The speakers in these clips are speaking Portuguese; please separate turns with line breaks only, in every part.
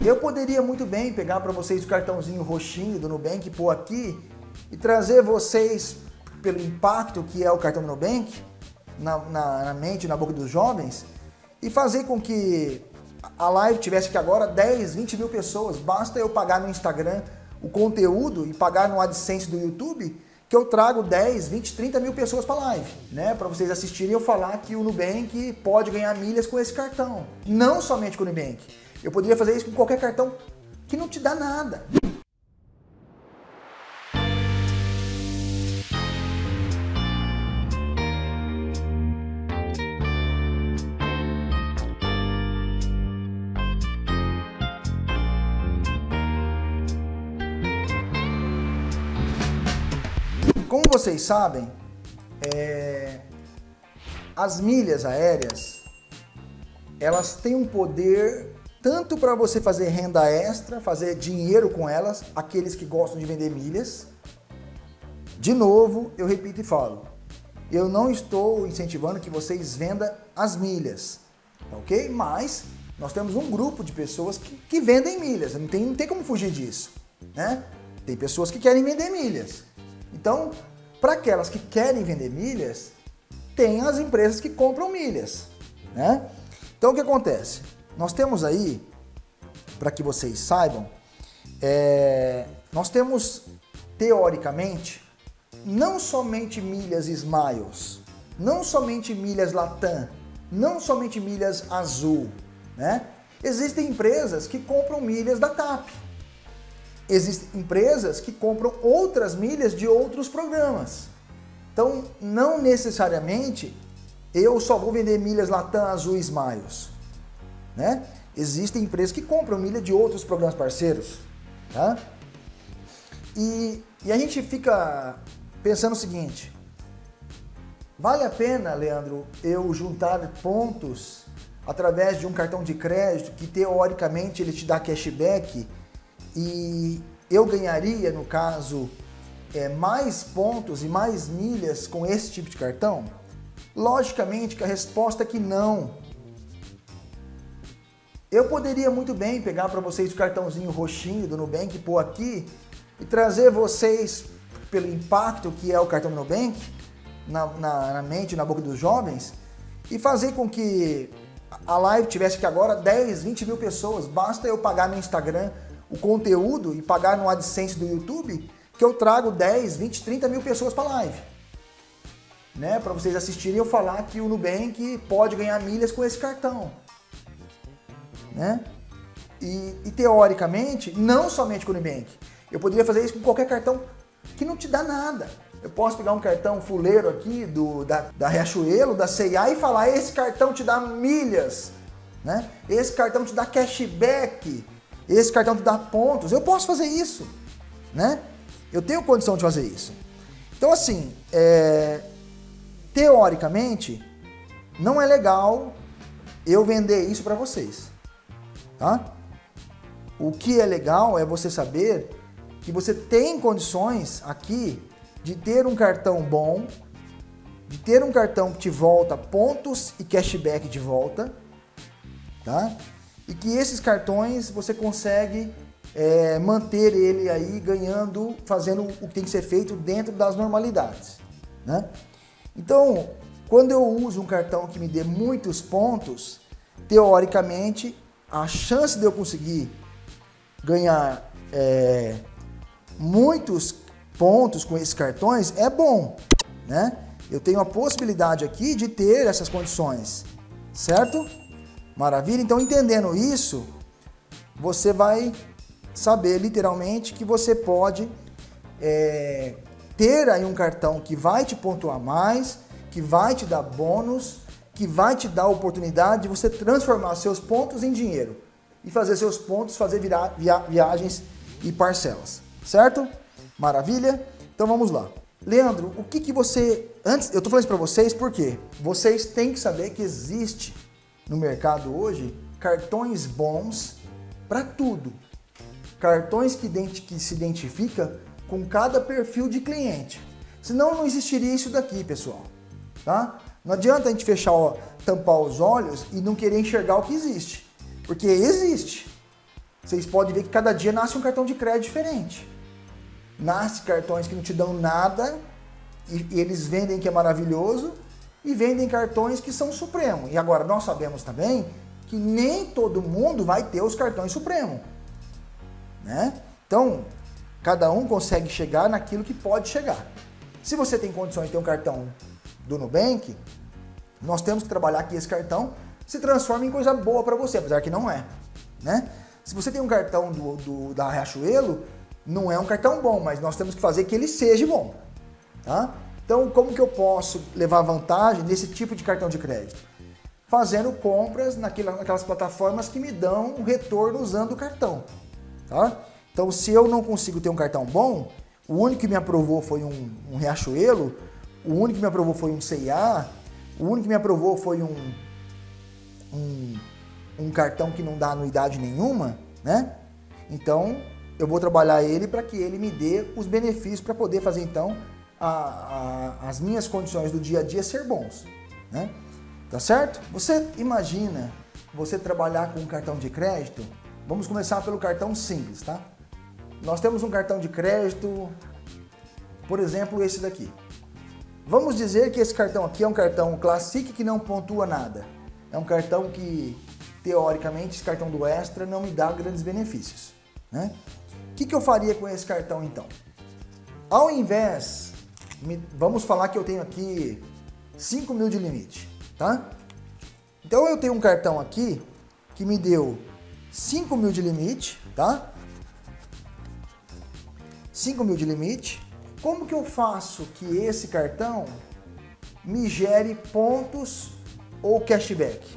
Eu poderia muito bem pegar para vocês o cartãozinho roxinho do Nubank, pôr aqui e trazer vocês, pelo impacto que é o cartão do Nubank, na, na, na mente, na boca dos jovens, e fazer com que a live tivesse que agora 10, 20 mil pessoas. Basta eu pagar no Instagram o conteúdo e pagar no AdSense do YouTube que eu trago 10, 20, 30 mil pessoas para live, né? Para vocês assistirem eu falar que o Nubank pode ganhar milhas com esse cartão. Não somente com o Nubank. Eu poderia fazer isso com qualquer cartão que não te dá nada. Como vocês sabem, é, as milhas aéreas elas têm um poder tanto para você fazer renda extra, fazer dinheiro com elas, aqueles que gostam de vender milhas. De novo, eu repito e falo, eu não estou incentivando que vocês vendam as milhas, ok? Mas nós temos um grupo de pessoas que, que vendem milhas, não tem, não tem como fugir disso, né? Tem pessoas que querem vender milhas. Então, para aquelas que querem vender milhas, tem as empresas que compram milhas, né? Então o que acontece? Nós temos aí, para que vocês saibam, é, nós temos teoricamente não somente milhas Smiles, não somente milhas Latam, não somente milhas Azul, né? Existem empresas que compram milhas da TAP. Existem empresas que compram outras milhas de outros programas. Então, não necessariamente eu só vou vender milhas Latam, Azul Smiles. Né? Existem empresas que compram milha de outros programas parceiros. Tá? E, e a gente fica pensando o seguinte: vale a pena, Leandro, eu juntar pontos através de um cartão de crédito que teoricamente ele te dá cashback e eu ganharia, no caso, é, mais pontos e mais milhas com esse tipo de cartão? Logicamente que a resposta é que não. Eu poderia muito bem pegar para vocês o cartãozinho roxinho do Nubank, pôr aqui e trazer vocês, pelo impacto que é o cartão do Nubank, na, na, na mente, na boca dos jovens, e fazer com que a live tivesse que agora 10, 20 mil pessoas. Basta eu pagar no Instagram o conteúdo e pagar no AdSense do YouTube que eu trago 10, 20, 30 mil pessoas para live. Né? Para vocês assistirem eu falar que o Nubank pode ganhar milhas com esse cartão. Né? E, e teoricamente, não somente com o Nubank. Eu poderia fazer isso com qualquer cartão que não te dá nada. Eu posso pegar um cartão fuleiro aqui do, da, da Riachuelo, da CIA e falar: esse cartão te dá milhas, né? esse cartão te dá cashback, esse cartão te dá pontos. Eu posso fazer isso, né? Eu tenho condição de fazer isso. Então, assim, é, teoricamente, não é legal eu vender isso para vocês, tá? O que é legal é você saber que você tem condições aqui de ter um cartão bom, de ter um cartão que te volta pontos e cashback de volta, tá? e que esses cartões você consegue é, manter ele aí ganhando, fazendo o que tem que ser feito dentro das normalidades. Né? Então, quando eu uso um cartão que me dê muitos pontos, teoricamente, a chance de eu conseguir ganhar é, muitos pontos com esses cartões é bom, né? Eu tenho a possibilidade aqui de ter essas condições, certo? Maravilha? Então, entendendo isso, você vai saber literalmente que você pode é, ter aí um cartão que vai te pontuar mais, que vai te dar bônus, que vai te dar a oportunidade de você transformar seus pontos em dinheiro e fazer seus pontos fazer via, viagens e parcelas, certo? Maravilha? Então vamos lá. Leandro, o que, que você. Antes, eu estou falando isso para vocês porque vocês têm que saber que existe no mercado hoje cartões bons para tudo. Cartões que, que se identifica com cada perfil de cliente. Senão não existiria isso daqui, pessoal. Tá? Não adianta a gente fechar, ó, tampar os olhos e não querer enxergar o que existe. Porque existe. vocês podem ver que cada dia nasce um cartão de crédito diferente. Nasce cartões que não te dão nada e, e eles vendem que é maravilhoso e vendem cartões que são supremo. E agora nós sabemos também que nem todo mundo vai ter os cartões supremo, né? Então, cada um consegue chegar naquilo que pode chegar. Se você tem condições de ter um cartão do Nubank, nós temos que trabalhar que esse cartão se transforme em coisa boa para você, apesar que não é, né? Se você tem um cartão do, do, da Riachuelo, não é um cartão bom, mas nós temos que fazer que ele seja bom, tá? Então, como que eu posso levar vantagem nesse tipo de cartão de crédito? Fazendo compras naquelas plataformas que me dão um retorno usando o cartão, tá? Então, se eu não consigo ter um cartão bom, o único que me aprovou foi um, um Riachuelo, o único que me aprovou foi um CIA, o único que me aprovou foi um, um, um cartão que não dá anuidade nenhuma, né? Então, eu vou trabalhar ele para que ele me dê os benefícios para poder fazer, então, a, a, as minhas condições do dia a dia ser bons, né? Tá certo? Você imagina você trabalhar com um cartão de crédito? Vamos começar pelo cartão simples, tá? Nós temos um cartão de crédito, por exemplo, esse daqui. Vamos dizer que esse cartão aqui é um cartão Classic que não pontua nada. É um cartão que, teoricamente, esse cartão do Extra não me dá grandes benefícios. Né? O que, que eu faria com esse cartão então? Ao invés, vamos falar que eu tenho aqui 5 mil de limite, tá? Então eu tenho um cartão aqui que me deu 5 mil de limite, tá? 5 mil de limite. Como que eu faço que esse cartão me gere pontos ou cashback?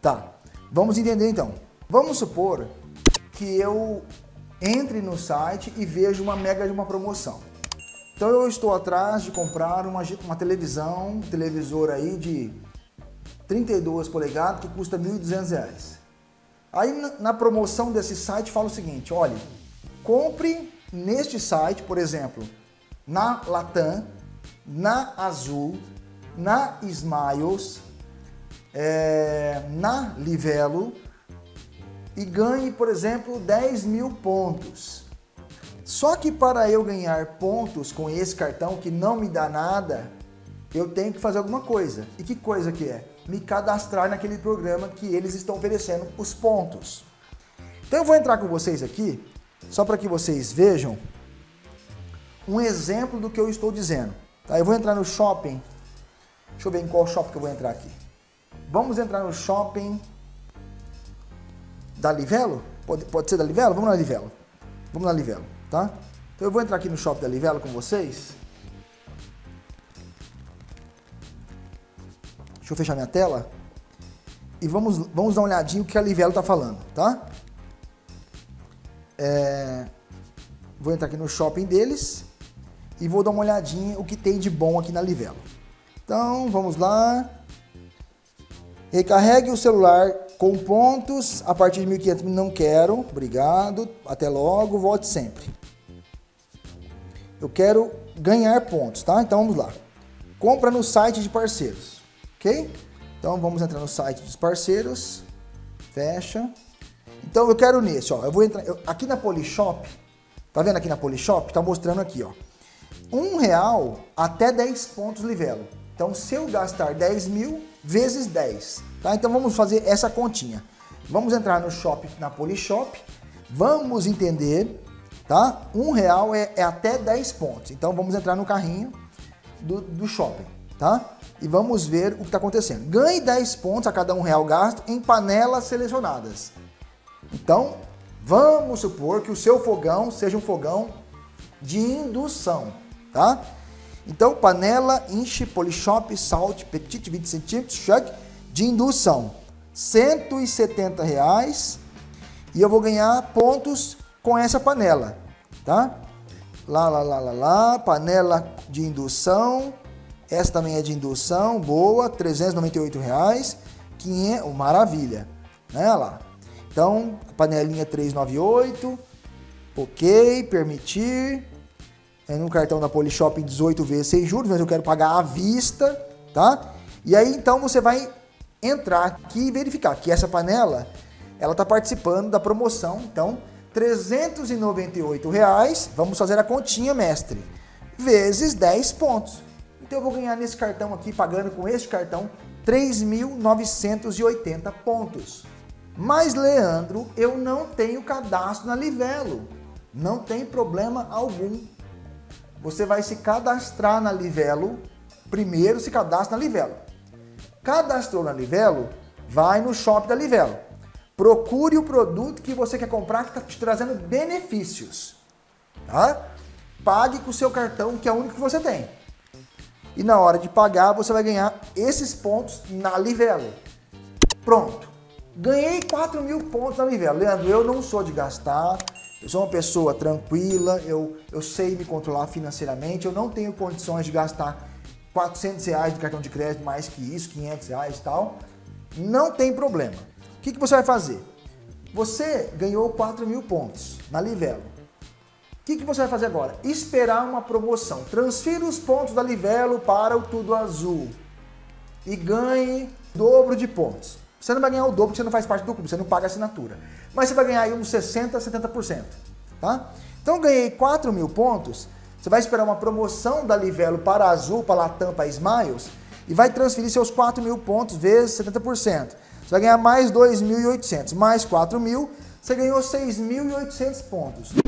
Tá, vamos entender então. Vamos supor que eu entre no site e vejo uma mega de uma promoção. Então eu estou atrás de comprar uma, uma televisão, um televisor aí de 32 polegadas que custa R$ 1.200. Aí na promoção desse site fala o seguinte, olha, compre neste site, por exemplo, na Latam, na Azul, na Smiles, é, na Livelo e ganhe, por exemplo, 10 mil pontos. Só que para eu ganhar pontos com esse cartão que não me dá nada, eu tenho que fazer alguma coisa. E que coisa que é? Me cadastrar naquele programa que eles estão oferecendo os pontos. Então eu vou entrar com vocês aqui só para que vocês vejam um exemplo do que eu estou dizendo. Tá? Eu vou entrar no shopping. Deixa eu ver em qual shopping que eu vou entrar aqui. Vamos entrar no shopping da Livelo? Pode, pode ser da Livelo? Vamos na Livelo. Vamos na Livelo, tá? Então eu vou entrar aqui no shopping da Livelo com vocês. Deixa eu fechar minha tela. E vamos, vamos dar uma olhadinha o que a Livelo está falando, tá? É, vou entrar aqui no shopping deles e vou dar uma olhadinha o que tem de bom aqui na Livelo. Então, vamos lá. Recarregue o celular com pontos a partir de 1.500. Não quero, obrigado. Até logo, volte sempre. Eu quero ganhar pontos, tá? Então vamos lá. Compra no site de parceiros, ok? Então vamos entrar no site dos parceiros. Fecha. Então eu quero nesse, ó. Eu vou entrar eu, aqui na Polishop. Tá vendo aqui na Polishop? Tá mostrando aqui, ó. Um real até 10 pontos livelo. Então se eu gastar 10 mil vezes 10, tá? Então vamos fazer essa continha. Vamos entrar no shop, na Polishop. Vamos entender, tá? Um real é, é até 10 pontos. Então vamos entrar no carrinho do, do shopping, tá? E vamos ver o que está acontecendo. Ganhe 10 pontos a cada um real gasto em panelas selecionadas. Então, vamos supor que o seu fogão seja um fogão de indução, tá? Então, panela Inche Polishop Salt Petit 20 centímetros Chuck de indução, 170 reais e eu vou ganhar pontos com essa panela, tá? Lá, lá, lá, lá, lá, panela de indução, essa também é de indução, boa, 398 reais, 500, maravilha, né? Lá, então, panelinha 398, ok, permitir. É no cartão da Polishop 18 vezes sem juros, mas eu quero pagar à vista, tá? E aí então você vai entrar aqui e verificar que essa panela ela está participando da promoção. Então, 398 reais, vamos fazer a continha, mestre, vezes 10 pontos. Então eu vou ganhar nesse cartão aqui, pagando com este cartão, 3.980 pontos. Mas, Leandro, eu não tenho cadastro na Livelo. Não tem problema algum. Você vai se cadastrar na Livelo. Primeiro se cadastra na Livelo. Cadastrou na Livelo, vai no shopping da Livelo. Procure o produto que você quer comprar que está te trazendo benefícios. Tá? Pague com o seu cartão, que é o único que você tem. E na hora de pagar, você vai ganhar esses pontos na Livelo. Pronto. Ganhei 4 mil pontos na Livelo. Leandro, eu não sou de gastar, eu sou uma pessoa tranquila, eu, eu sei me controlar financeiramente, eu não tenho condições de gastar 400 reais de cartão de crédito, mais que isso, 500 reais e tal. Não tem problema. O que, que você vai fazer? Você ganhou 4 mil pontos na Livelo. O que, que você vai fazer agora? Esperar uma promoção. Transfira os pontos da Livelo para o Tudo Azul e ganhe dobro de pontos. Você não vai ganhar o dobro porque você não faz parte do clube, você não paga assinatura. Mas você vai ganhar aí uns 60%, 70%. Tá? Então ganhei 4 mil pontos, você vai esperar uma promoção da Livelo para Azul, para Latam, para Smiles, e vai transferir seus 4 mil pontos vezes 70%. Você vai ganhar mais 2.800, mais 4 mil, você ganhou 6.800 pontos.